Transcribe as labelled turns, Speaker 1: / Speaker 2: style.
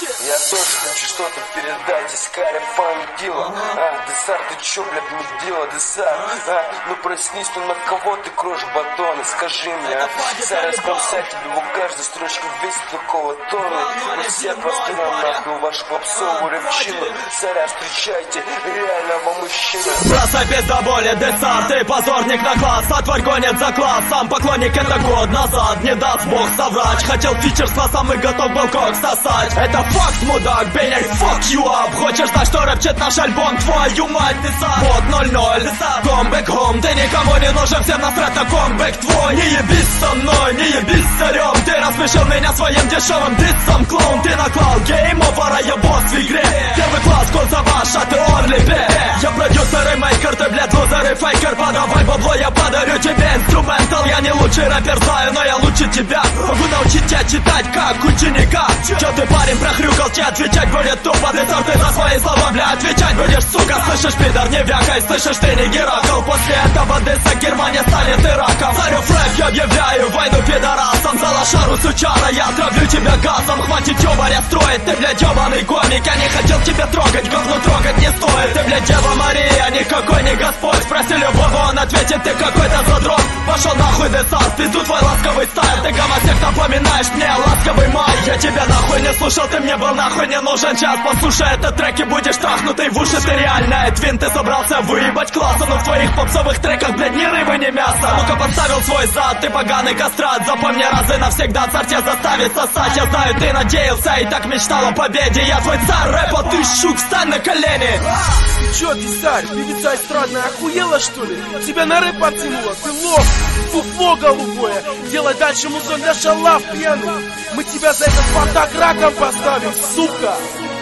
Speaker 1: Я тоже хочу что-то передать, здесь Каря Фангила А, Десар, ты чё, блядь, не дело, Десар? А, ну проснись, ну на кого ты кроешь батоны, скажи мне, а? Спасать тебе в каждой строчке весь такого тона Мы все построим нахуй вашу попсовую рыбчину Саря, встречайте реального
Speaker 2: без до боли, Десар, ты позорник на класс Отварь гонит за класс, сам поклонник это год назад. Не даст бог соврать, хотел фичерства, сам и готов был кок сосать. Это факт, мудак, бей, fuck you up. Хочешь знать, что рэпчет наш альбом, твою мать, ты сам. Вот 0-0, come back home Ты никому не нужен, всем насрать на комбэк твой. Не ебись со мной, не ебись царем. Ты рассмешил меня своим дешевым диссом, клоун Ты наклал. Гейм овера, я босс в игре. Первый класс, коза ваша, ты орли, бе И мейкер, ты, блядь, лузер и фейкер. Подавай бабло, я подарю тебе инструментал. Я не лучший рэпер, знаю, но я лучше тебя. Могу научить тебя читать, как ученика. Чё ты, парень, прохрюкал, тебе отвечать будет тупо. Ты сам ты за свои слова, бля, отвечать будешь, сука. Слышишь, пидор, не вякай, слышишь, ты не Геракл. После этого дыса Германия станет Ираком. Царю фрэп, я объявляю войну пидорасам За лошару, сучара, я отравлю тебя газом. Хватит ёбаря строить, ты, блядь, ёбаный комик Я не хотел тебя трогать, говно трогать не стоит. Ты, блядь, Дева Мария, никакой не Господь. Спроси любого, он ответит, ты какой-то задрот. Пошел нахуй, десант, пизду твой ласковый стайл Ты гомосек напоминаешь мне ласковый май. Я тебя нахуй не слушал, ты мне был нахуй не нужен. Сейчас послушай этот трек и будешь трахнутый в уши. Ты реальная твин, ты собрался выебать класса Но в твоих попсовых треках, блядь, ни рыбы, ни мяса. Ну-ка подставил свой зад, ты поганый кастрат. Запомни разы навсегда, царь тебя заставит сосать. Я знаю, ты надеялся и так мечтал о победе. Я твой царь рэпа, ты щук, встань на колени.
Speaker 3: Ты чё, Десарь, певица эстрадная, охуела что ли? Тебя на рэп потянуло, ты лох, фуфло голубое Делай дальше музон для шалав пьяный. Мы тебя за этот спартак Traga, pastor, suca.